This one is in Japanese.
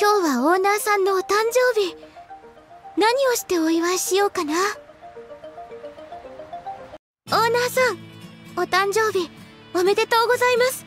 今日はオーナーさんのお誕生日。何をしてお祝いしようかな？オーナーさんお誕生日おめでとうございます。